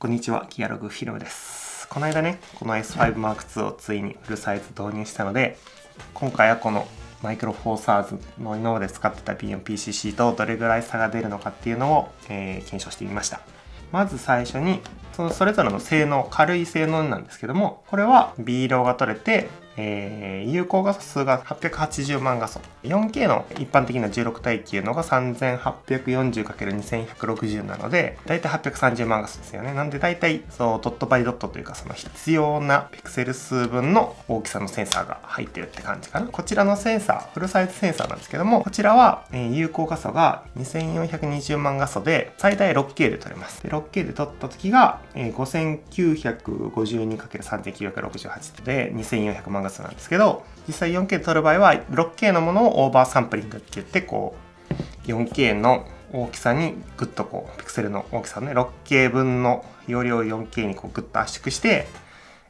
こんにちは、キアログフィルムです。この間ね、この S5 Mark II をついにフルサイズ導入したので、今回はこのマイクロフォーサーズの今まで使ってた BMPCC とどれぐらい差が出るのかっていうのを、えー検証してみました。まず最初に、そのそれぞれの性能、軽い性能なんですけども、これは B ロが取れて、えー有効画素数が880万画素。4K の一般的な16対9のが 3840×2160 なのでだいたい830万画素ですよね。なんでだいたいそう dot by dot というかその必要なピクセル数分の大きさのセンサーが入ってるって感じかな。こちらのセンサーフルサイズセンサーなんですけどもこちらは、えー有効画素が2420万画素で最大 6K で撮れます。で 6K で撮った時が、えー 5952×3968 で2400万画素なんですけど実際 4K で撮る場合は 6K のものをオーバーサンプリングって言ってこう 4K の大きさにグッとこうピクセルの大きさをね 6K 分の容量を 4K にこうグッと圧縮して、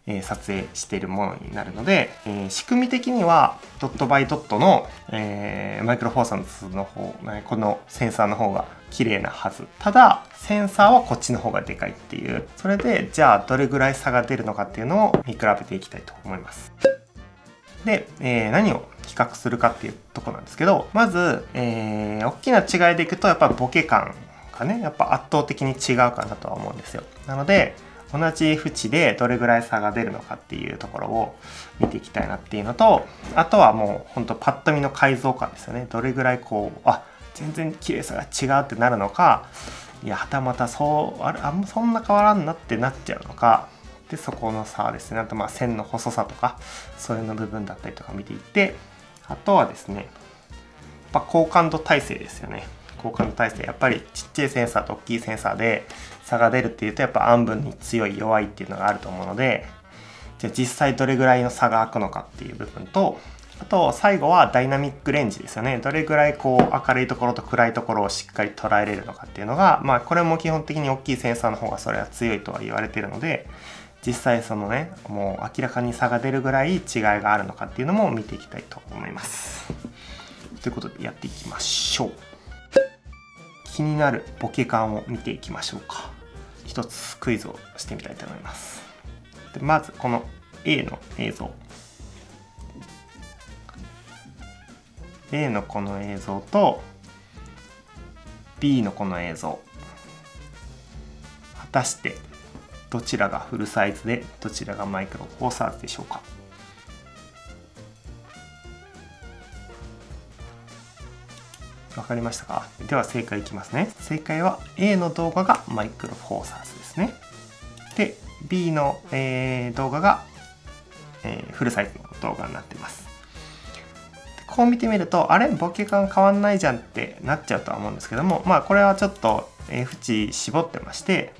えー撮影しているものになるので、えー仕組み的にはドットバイドットの、えーマイクロフォーサーズの方、ねこのセンサーの方が綺麗なはず。ただセンサーはこっちの方がでかいっていう。それでじゃあどれぐらい差が出るのかっていうのを見比べていきたいと思います。で、えー何を比較するかっていうとこなんですけどまず、えー大きな違いでいくとやっぱボケ感がねやっぱ圧倒的に違うかなとは思うんですよ。なので同じ F 値でどれぐらい差が出るのかっていうところを見ていきたいなっていうのとあとはもうほんとパッと見の改造感ですよね。どれぐらいこうあ全然綺麗さが違うってなるのかいやはたまたそうあれあんまそんな変わらんなってなっちゃうのかでそこの差ですね。あとまあ線の細さとかそういうの部分だったりとか見ていってあとはですねやっぱ高感度耐性ですよね。高感度耐性やっぱりちっちゃいセンサーと大きいセンサーで差が出るっていうとやっぱ暗分に強い弱いっていうのがあると思うのでじゃあ実際どれぐらいの差が開くのかっていう部分とあと最後はダイナミックレンジですよね。どれぐらいこう明るいところと暗いところをしっかり捉えれるのかっていうのがまあこれも基本的に大きいセンサーの方がそれは強いとは言われてるので実際そのねもう明らかに差が出るぐらい違いがあるのかっていうのも見ていきたいと思います。ということでやっていきましょう。気になるボケ感を見ていきましょうか。一つクイズをしてみたいと思います。でまずこの A の映像。A のこの映像と B のこの映像。果たしてどちらがフルサイズでどちらがマイクロフォーサーズでしょうか。わかりましたか？では正解いきますね。正解は A の動画がマイクロフォーサーズですね。で B の、えー動画が、えーフルサイズの動画になっています。こう見てみるとあれ？ボケ感変わんないじゃんってなっちゃうとは思うんですけどもまあこれはちょっと F 値絞ってまして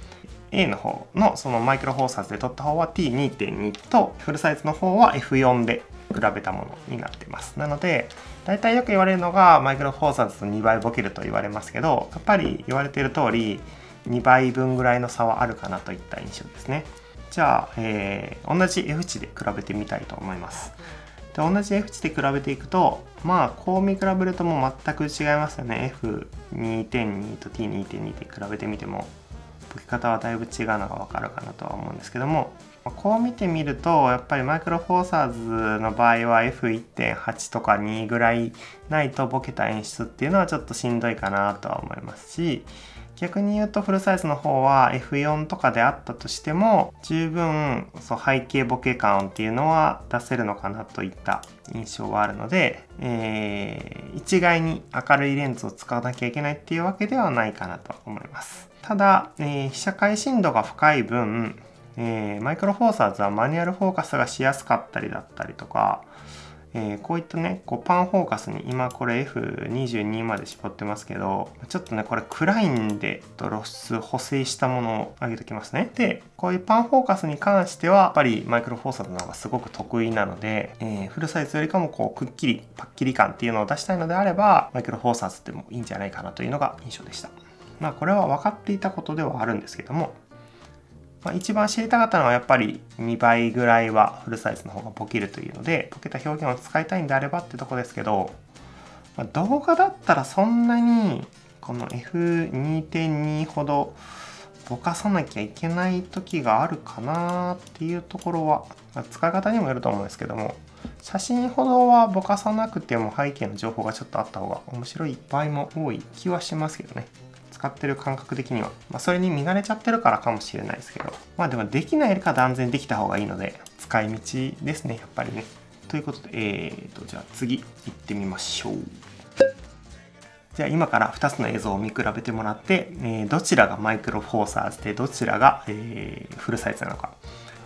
A の方のそのマイクロフォーサーズで撮った方は T2.2 とフルサイズの方は F4 で比べたものになってます。なので大体よく言われるのがマイクロフォーサーズと2倍ボケると言われますけどやっぱり言われている通り2倍分ぐらいの差はあるかなといった印象ですね。じゃあ、えー同じ F 値で比べてみたいと思います。で同じ F 値で比べていくとまあこう見比べるともう全く違いますよね。F2.2 と T2.2 で比べてみても。ボケ方はだいぶ違うのが分かるかなとは思うんですけどもこう見てみるとやっぱりマイクロフォーサーズの場合は F1.8 とか2ぐらいないとボケた演出っていうのはちょっとしんどいかなとは思いますし逆に言うとフルサイズの方は F4 とかであったとしても十分そう背景ボケ感っていうのは出せるのかなといった印象はあるので、えー一概に明るいレンズを使わなきゃいけないっていうわけではないかなと思います。ただ、えー被写界深度が深い分、えーマイクロフォーサーズはマニュアルフォーカスがしやすかったりだったりとかえーこういったねこうパンフォーカスに今これ F22 まで絞ってますけどちょっとねこれ暗いんで露出補正したものを上げておきますね。でこういうパンフォーカスに関してはやっぱりマイクロフォーサーズの方がすごく得意なので、えーフルサイズよりかもこうくっきりパッキリ感っていうのを出したいのであればマイクロフォーサーズでもいいんじゃないかなというのが印象でした。まあこれは分かっていたことではあるんですけどもまあ、一番知りたかったのはやっぱり2倍ぐらいはフルサイズの方がボケるというのでボケた表現を使いたいんであればってとこですけど、まあ動画だったらそんなにこの F2.2 ほどぼかさなきゃいけない時があるかなっていうところはま使い方にもよると思うんですけども写真ほどはぼかさなくても背景の情報がちょっとあった方が面白い場合も多い気はしますけどね。使ってる感覚的には、まあ、それに見慣れちゃってるからかもしれないですけど。まあでもできないよりか断然できた方がいいので使い道ですねやっぱりね。ということでえーとじゃあ次行ってみましょう。じゃあ今から2つの映像を見比べてもらって、えー、どちらがマイクロフォーサーズでどちらが、えー、フルサイズなのか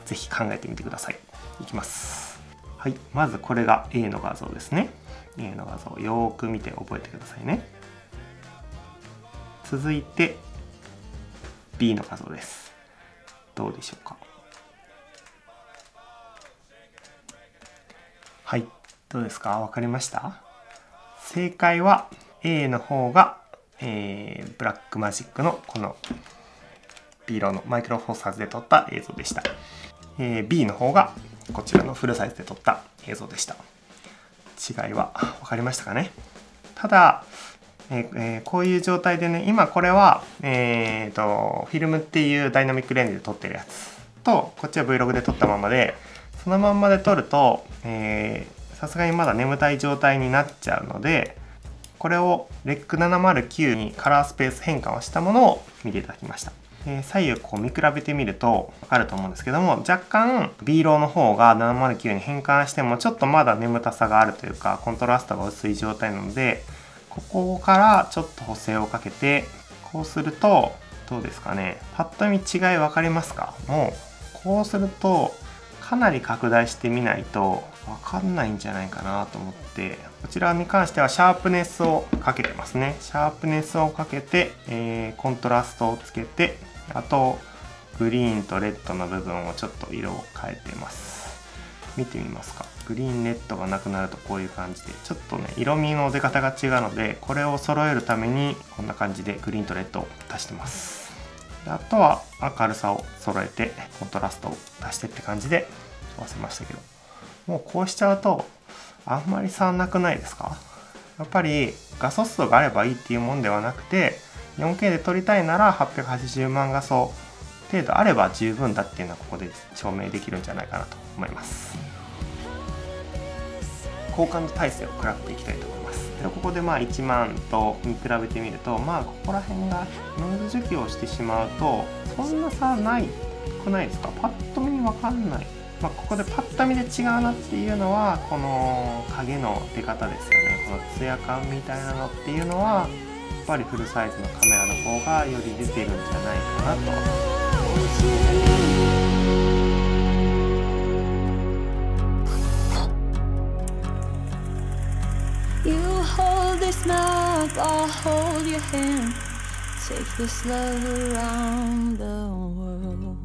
ぜひ考えてみてください。いきます。はい。まずこれが A の画像ですね。A の画像よーく見て覚えてくださいね。続いて B の画像です。どうでしょうか？はい。どうですか？わかりました？正解は A の方が、えー、ブラックマジックのこの B ロのマイクロフォーサーズで撮った映像でした、えー、B の方がこちらのフルサイズで撮った映像でした。違いは分かりましたかね？ただ、ええ、こういう状態でね今これは、えーと、フィルムっていうダイナミックレンズで撮ってるやつとこっちは Vlog で撮ったままでそのまんまで撮るとさすがにまだ眠たい状態になっちゃうのでこれを REC709 にカラースペース変換をしたものを見ていただきました。え左右こう見比べてみると分かると思うんですけども若干 B ローの方が709に変換してもちょっとまだ眠たさがあるというかコントラストが薄い状態なのでここからちょっと補正をかけてこうするとどうですかね。パッと見違い分かりますか？もうこうするとかなり拡大してみないと分かんないんじゃないかなと思ってこちらに関してはシャープネスをかけてますね。シャープネスをかけて、えー、コントラストをつけてあとグリーンとレッドの部分をちょっと色を変えてます。見てみますか。グリーンレッドがなくなるとこういう感じでちょっとね色味の出方が違うのでこれを揃えるためにこんな感じでグリーンとレッドを足してます。あとは明るさを揃えてコントラストを出してって感じで合わせましたけど。もうこうしちゃうとあんまり差なくないですか？やっぱり画素数があればいいっていうもんではなくて 4K で撮りたいなら880万画素程度あれば十分だっていうのはここで証明できるんじゃないかなと思います。交換の体制を比べていきたいと思います。でここでまあ1万と見比べてみるとまあここら辺がノイズ除去をしてしまうとそんな差ないくないですか？パッと見分かんない。まあ、ここでパッと見で違うなっていうのはこの影の出方ですよね。このツヤ感みたいなのっていうのはやっぱりフルサイズのカメラの方がより出てるんじゃないかなと。This map, I'll hold your hand. Take this love around the world.